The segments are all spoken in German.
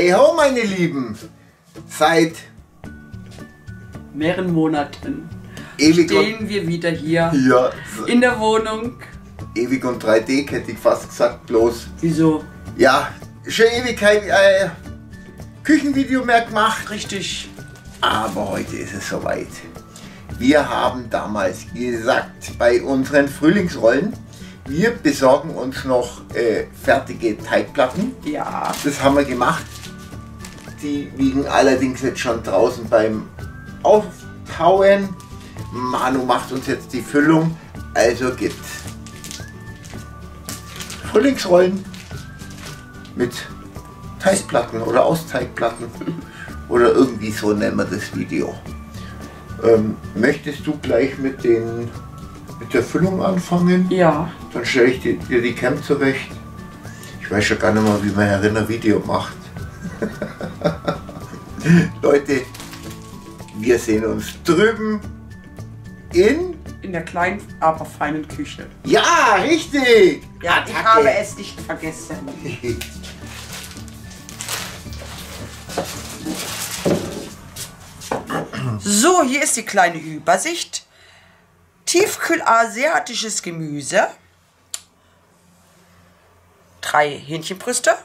Hey ho, meine Lieben! Seit mehreren Monaten ewig stehen wir wieder hier ja, in der Wohnung. ewig und 3D hätte ich fast gesagt, bloß. Wieso? Ja, schon Ewigkeit äh, Küchenvideo mehr gemacht. Richtig. Aber heute ist es soweit. Wir haben damals gesagt, bei unseren Frühlingsrollen, wir besorgen uns noch äh, fertige Teigplatten. Ja. Das haben wir gemacht. Die liegen allerdings jetzt schon draußen beim Auftauen. Manu macht uns jetzt die Füllung. Also gibt's Frühlingsrollen mit Teigplatten oder aus Teigplatten. Oder irgendwie so nennen wir das Video. Ähm, möchtest du gleich mit, den, mit der Füllung anfangen? Ja. Dann stelle ich dir, die Cam zurecht. Ich weiß schon gar nicht mehr, wie man Herrin ein Video macht. Leute, wir sehen uns drüben in... In der kleinen, aber feinen Küche. Ja, richtig! Ja, ich Attacke. habe es nicht vergessen. So, hier ist die kleine Übersicht. Tiefkühlasiatisches Gemüse. Drei Hähnchenbrüste.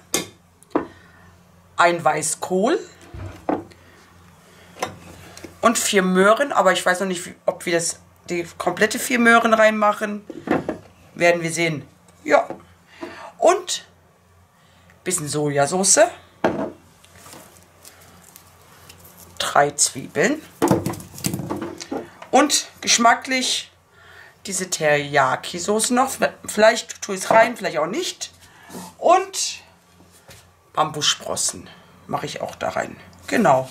Ein Weißkohl. Und vier Möhren, aber ich weiß noch nicht, ob wir das die komplette vier Möhren reinmachen. Werden wir sehen. Ja. Und bisschen Sojasauce. Drei Zwiebeln. Und geschmacklich diese Teriyaki-Soße noch. Vielleicht tue ich es rein, vielleicht auch nicht. Und Bambussprossen mache ich auch da rein. Genau.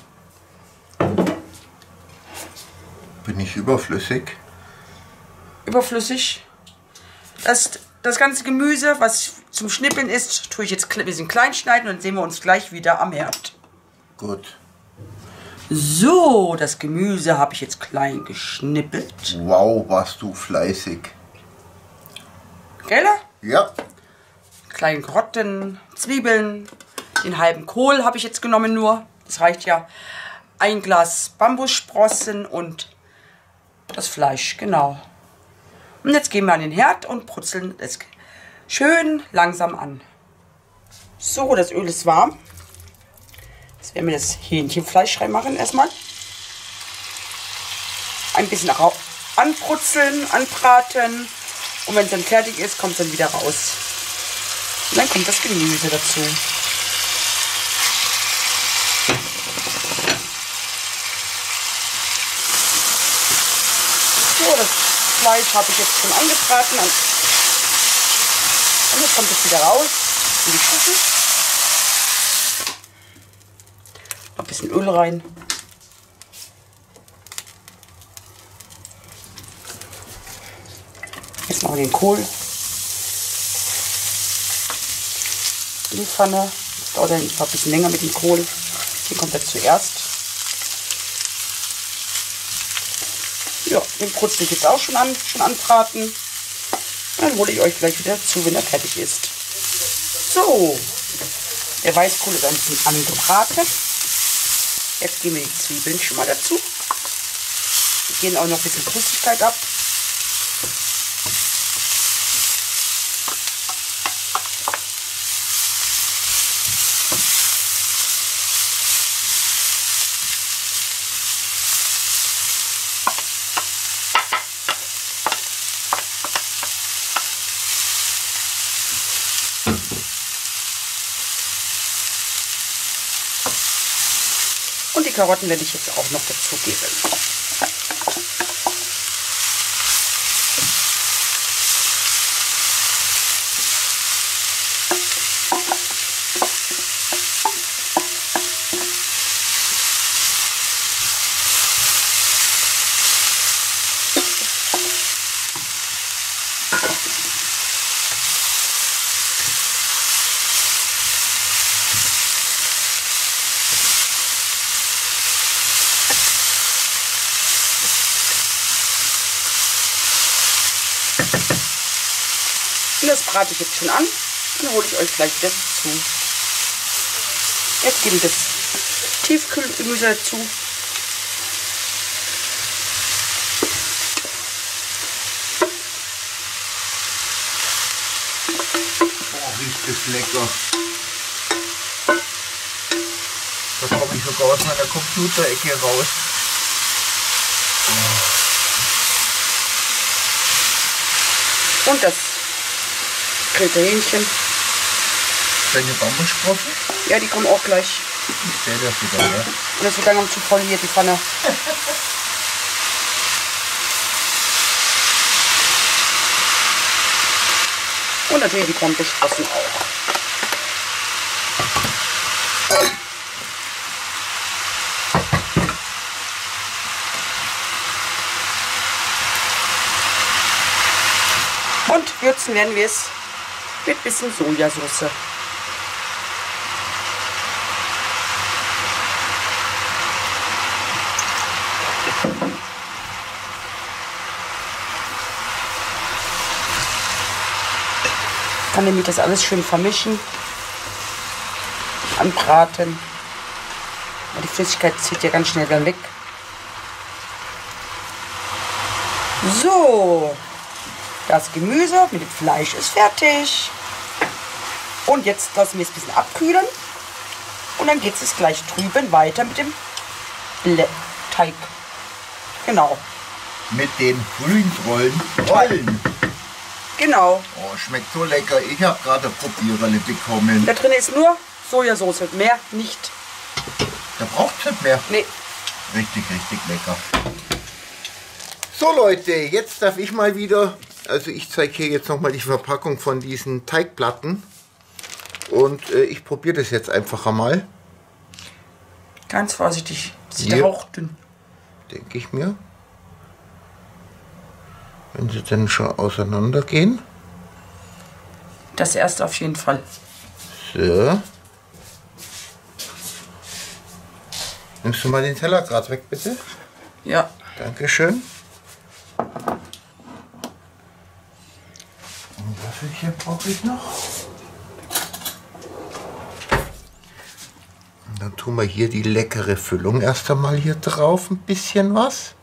Bin ich überflüssig? Überflüssig. Das, das ganze Gemüse, was zum Schnippeln ist, tue ich jetzt ein bisschen klein schneiden und dann sehen wir uns gleich wieder am Herd. Gut. So, das Gemüse habe ich jetzt klein geschnippelt. Wow, warst du fleißig. Gell? Ja, Kleinen Karotten, Zwiebeln, den halben Kohl habe ich jetzt genommen nur. Das reicht ja. Ein Glas Bambussprossen und das Fleisch, genau. Und jetzt gehen wir an den Herd und brutzeln es schön langsam an. So, das Öl ist warm. Jetzt werden wir das Hähnchenfleisch reinmachen erstmal. Ein bisschen anbrutzeln, anbraten. Und wenn es dann fertig ist, kommt es dann wieder raus. Und dann kommt das Gemüse dazu. So, das Fleisch habe ich jetzt schon angebraten. Und jetzt kommt es wieder raus in die Schüssel. Noch ein Öl rein. Jetzt machen wir den Kohl in die Pfanne. Das dauert ein bisschen länger mit dem Kohl. Den kommt jetzt zuerst. Ja, den brutzel ich jetzt auch schon an, schon anbraten. Dann hole ich euch gleich wieder zu, wenn er fertig ist. So, der Weißkohl ist ein bisschen angebraten. Jetzt geben wir die Zwiebeln schon mal dazu. Die gehen auch noch ein bisschen Flüssigkeit ab. Karotten werde ich jetzt auch noch dazu geben. Brate ich jetzt schon an. Dann hole ich euch gleich wieder zu. Jetzt gebe ich das Tiefkühlgemüse dazu. Oh, riecht das lecker. Da komme ich sogar aus meiner Computerecke raus. Und das grillte Hähnchen. Deine Bambussprossen? Ja, die kommen auch gleich. Ich sehe das wieder, ja. Und das wird langsam zu voll hier, die Pfanne. Und natürlich die Bambussprossen auch. Und würzen werden wir es mit bisschen Sojasauce. kann nämlich das alles schön vermischen. Anbraten. Die Flüssigkeit zieht ja ganz schnell dann weg. So, das Gemüse mit dem Fleisch ist fertig. Und jetzt lassen wir es ein bisschen abkühlen. Und dann geht es gleich drüben weiter mit dem Blä Teig. Genau. Mit den Frühlingsrollen rollen. Genau. Oh, schmeckt so lecker. Ich habe gerade Probiererle bekommen. Da drin ist nur Sojasauce, mehr nicht. Da braucht es nicht mehr. Nee. Richtig, richtig lecker. So Leute, jetzt darf ich mal wieder, also ich zeige hier jetzt nochmal die Verpackung von diesen Teigplatten. Und äh, ich probiere das jetzt einfach einmal, Ganz vorsichtig. Sieht Ja. der Hauch dünn. denke ich mir. Wenn sie dann schon auseinandergehen. Das erste auf jeden Fall. So. Nimmst du mal den Teller gerade weg, bitte? Ja. Dankeschön. Löffelchen brauche ich noch. Und dann tun wir hier die leckere Füllung erst einmal hier drauf, ein bisschen was.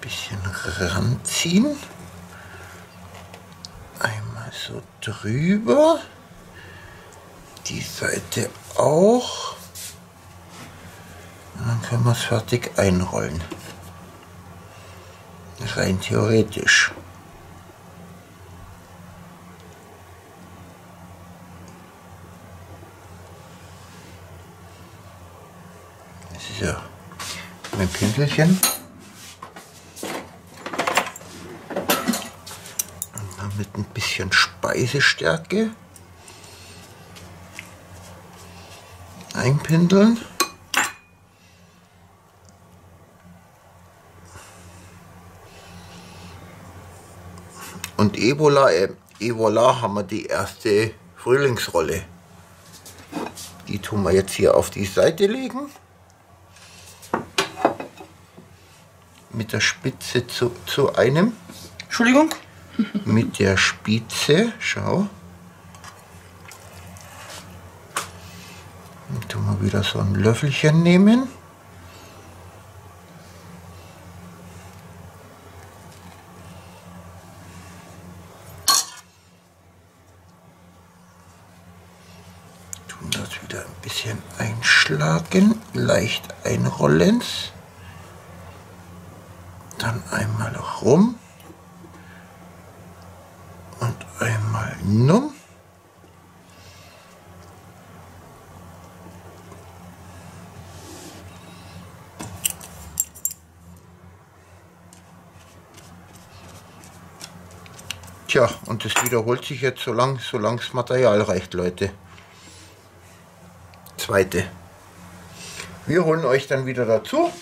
bisschen ranziehen. So drüber. Die Seite auch. Und dann können wir es fertig einrollen. Rein theoretisch. So, mein Pinselchen. Und dann mit ein bisschen Speisestärke einpindeln. Und Ebola, äh, Evola haben wir die erste Frühlingsrolle. Die tun wir jetzt hier auf die Seite legen. Mit der Spitze zu, zu einem. Entschuldigung. Mit der Spitze, schau. Dann tun wir wieder so ein Löffelchen nehmen. Tun das wieder ein bisschen einschlagen, leicht einrollen. Dann einmal rum und numm. Tja, und das wiederholt sich jetzt so lang, solange das Material reicht, Leute. Zweite. Wir holen euch dann wieder dazu,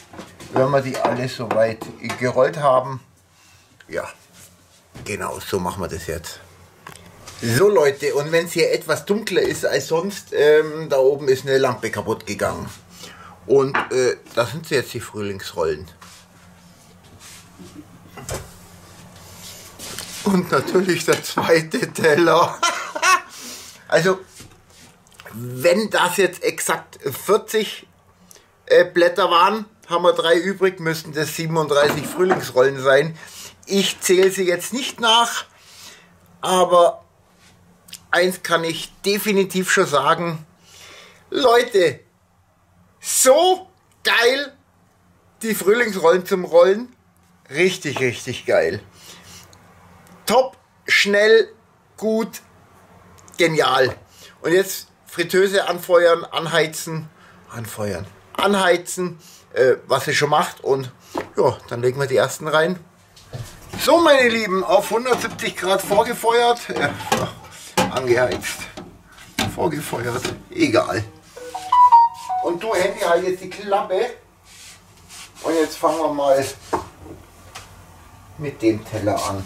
wenn wir die alle soweit gerollt haben. Ja, genau, so machen wir das jetzt. So Leute, und wenn es hier etwas dunkler ist als sonst, ähm, da oben ist eine Lampe kaputt gegangen. Und äh, da sind jetzt die Frühlingsrollen. Und natürlich der zweite Teller. also, wenn das jetzt exakt 40 äh, Blätter waren, haben wir drei übrig, müssten das 37 Frühlingsrollen sein. Ich zähle sie jetzt nicht nach, aber eins kann ich definitiv schon sagen. Leute, so geil die Frühlingsrollen zum Rollen. Richtig, richtig geil. Top, schnell, gut, genial. Und jetzt Fritteuse anfeuern, anheizen, anfeuern, anheizen, äh, was sie schon macht. Und ja, dann legen wir die ersten rein. So, meine Lieben, auf 170 Grad vorgefeuert, äh, angeheizt, vorgefeuert, egal. Und du, Handy, halt jetzt die Klappe. Und jetzt fangen wir mal mit dem Teller an.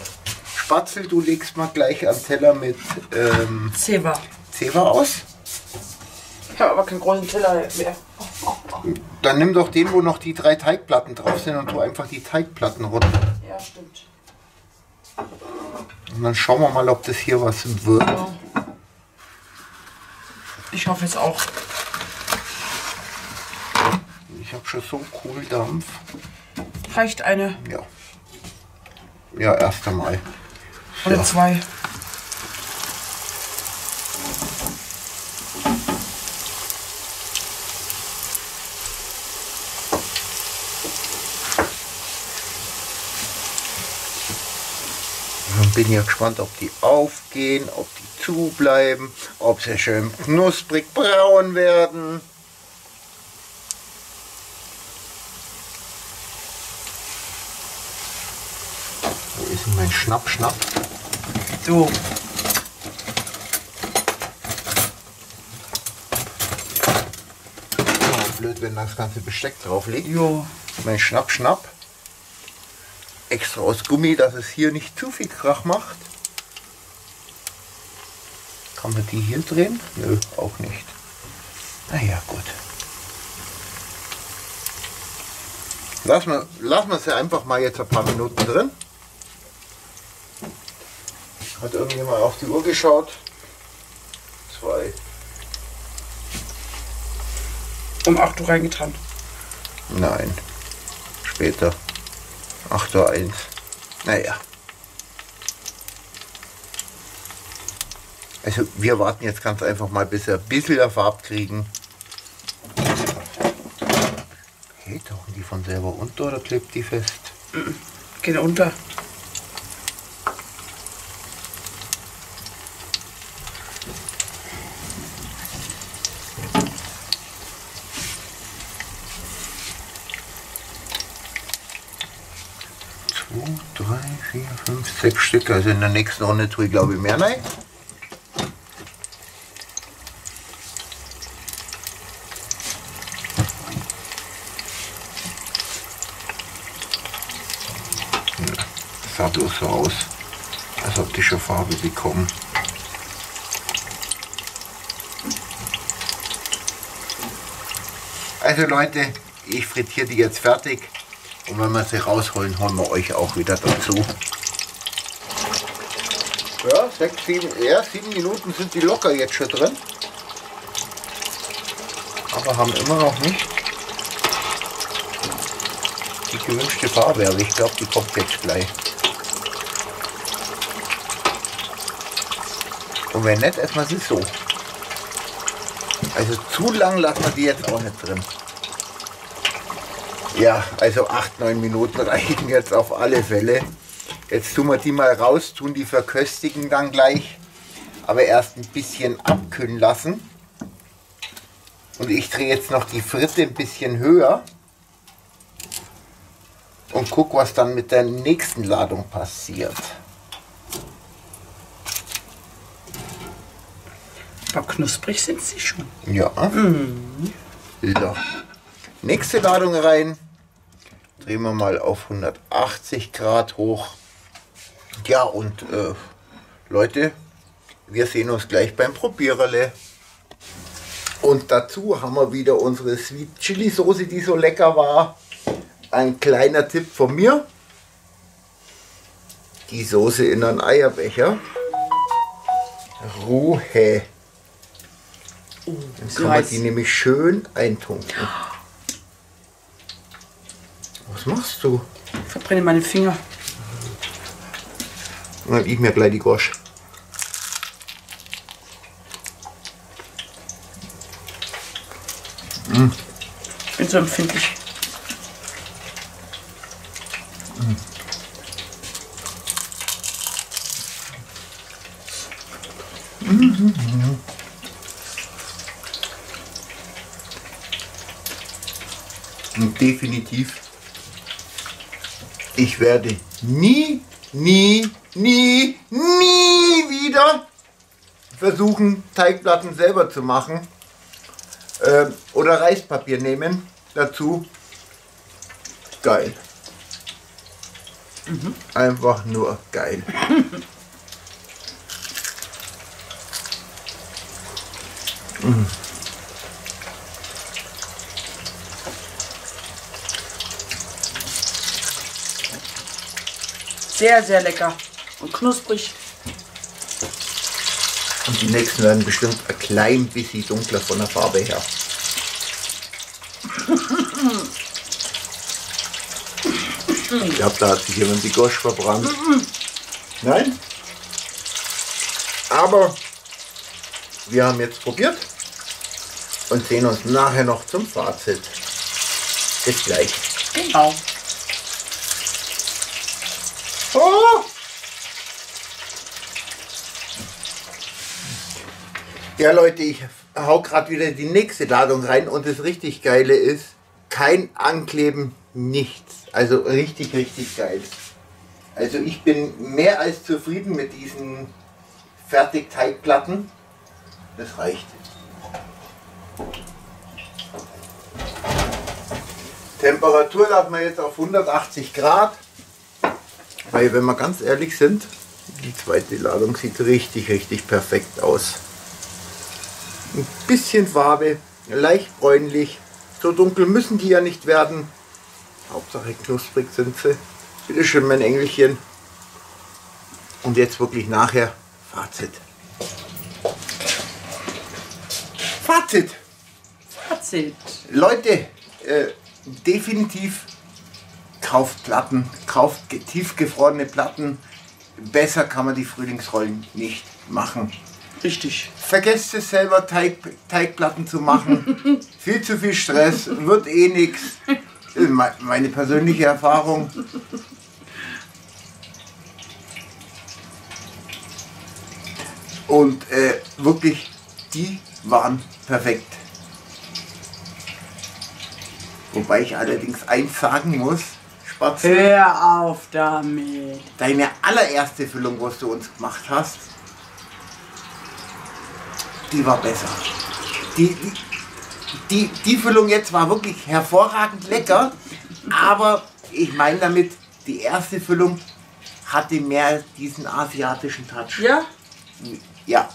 Spatzel, du legst mal gleich am Teller mit ähm, Zewa. Zewa aus. Ich habe aber keinen großen Teller mehr. Dann nimm doch den, wo noch die drei Teigplatten drauf sind und tu einfach die Teigplatten runter. Ja, stimmt. Und dann schauen wir mal, ob das hier was wird. Ich hoffe es auch. Ich habe schon so cool Dampf. Reicht eine Ja. Ja, erst einmal. oder Ja. zwei. Bin ich gespannt, ob die aufgehen, ob die zubleiben, ob sie schön knusprig braun werden. Wo ist denn mein Schnapp, Schnapp? Oh, blöd, wenn das ganze Besteck drauf liegt. Jo. Mein Schnapp, Schnapp. Extra aus Gummi, dass es hier nicht zu viel Krach macht. Kann man die hier drehen? Nö, auch nicht. Naja, gut. Lassen wir, lassen wir sie einfach mal jetzt ein paar Minuten drin. Hat irgendjemand auf die Uhr geschaut? Zwei. Um 8 Uhr reingetan. Nein. Später. 8 Uhr 1. Naja. Also wir warten jetzt ganz einfach mal, bis wir ein bisschen der Farbe kriegen. Hey, tauchen die von selber unter oder klebt die fest? Gehen unter. Zwei, drei, vier, Stück. Also in der nächsten Runde tue ich glaube ich mehr rein. Das sah bloß so aus, als ob die schon Farbe bekommen. Also Leute, ich frittiere die jetzt fertig. Und wenn wir sie rausholen, holen wir euch auch wieder dazu. Sechs, sieben, ja, sieben Minuten sind die locker jetzt schon drin. Aber haben immer noch nicht die gewünschte Farbe. Aber ich glaube, die kommt jetzt gleich. Und wenn nicht, erstmal sie so. Also zu lang lassen wir die jetzt auch nicht drin. Ja, also 8, 9 Minuten reichen jetzt auf alle Fälle. Jetzt tun wir die mal raus, tun die verköstigen dann gleich. Aber erst ein bisschen abkühlen lassen. Und ich drehe jetzt noch die Fritte ein bisschen höher. Und guck, was dann mit der nächsten Ladung passiert. Aber knusprig sind sie schon. Ja. So. Nächste Ladung rein. Drehen wir mal auf 180 Grad hoch. Ja, und äh, Leute, wir sehen uns gleich beim Probiererle. Und dazu haben wir wieder unsere Sweet Chili Soße, die so lecker war. Ein kleiner Tipp von mir. Die Soße in einen Eierbecher. Ruhe. Dann kann man die nämlich schön eintunken. Was machst du? Ich verbrenne meine Finger. Dann ich mir gleich die Gosch. Ich bin so empfindlich. Und definitiv, ich werde nie, nie, nie, nie wieder versuchen, Teigplatten selber zu machen. Ähm, oder Reispapier nehmen dazu. Geil. Einfach nur geil. Sehr, sehr lecker. Und knusprig. Und die nächsten werden bestimmt ein klein bisschen dunkler von der Farbe her. Ich glaube, da hat sich jemand die Gosch verbrannt. Nein? Aber wir haben jetzt probiert und sehen uns nachher noch zum Fazit. Bis gleich. Genau. Oh! Ja Leute, ich hau gerade wieder die nächste Ladung rein und das richtig geile ist, kein Ankleben, nichts. Also richtig, richtig geil. Also ich bin mehr als zufrieden mit diesen Fertigteigplatten. Das reicht. Temperatur lassen wir jetzt auf 180 Grad. Weil wenn wir ganz ehrlich sind, die zweite Ladung sieht richtig, richtig perfekt aus. Ein bisschen Farbe, leicht bräunlich. So dunkel müssen die ja nicht werden. Hauptsache knusprig sind sie. Bitte schön, mein Engelchen. Und jetzt wirklich nachher Fazit. Fazit. Fazit. Leute, äh, definitiv kauft Platten, kauft ge- tiefgefrorene Platten. Besser kann man die Frühlingsrollen nicht machen. Richtig. Vergesst es selber, Teig, Teigplatten zu machen. viel zu viel Stress, wird eh nichts. Meine persönliche Erfahrung. Und äh, wirklich, die waren perfekt. Wobei ich allerdings eins sagen muss, Spatzel, Hör auf damit. deine allererste Füllung, was du uns gemacht hast, die war besser. Die, die, die, die Füllung jetzt war wirklich hervorragend lecker, aber ich meine damit, die erste Füllung hatte mehr diesen asiatischen Touch. Ja? Ja.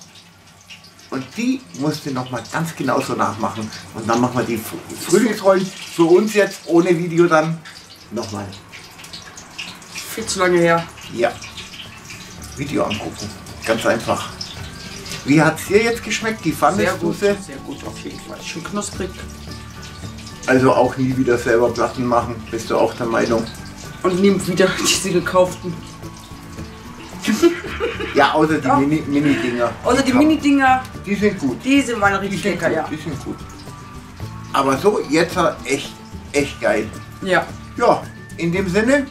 Und die musste noch mal ganz genau so nachmachen. Und dann machen wir die Fr- Frühlingsrollen für uns jetzt ohne Video dann nochmal. Viel zu lange her. Ja. Video angucken. Ganz einfach. Wie hat es dir jetzt geschmeckt? Die Sehr fandest du gut. sie? Sehr gut, auf jeden Fall. Schön knusprig. Also auch nie wieder selber Platten machen. Bist du auch der Meinung? Und nimm wieder diese gekauften. Ja, außer die Ja. Mini- Mini-Dinger. Außer die Mini-Dinger, Die sind gut. diese waren Die richtig sind lecker, gut. ja. Die sind gut. Aber so, jetzt echt, echt geil. Ja. Ja, in dem Sinne,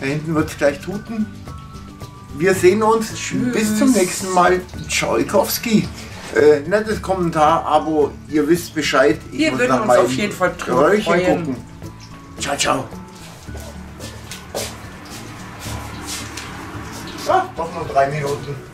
da hinten wird es gleich tuten. Wir sehen uns. Tschüss. Bis zum nächsten Mal. Tschaikowski. Äh, nettes Kommentar, Abo, ihr wisst Bescheid. Ich Wir muss würden uns auf jeden Fall drüber freuen. gucken. Ciao, ciao. Ah, doch noch drei Minuten.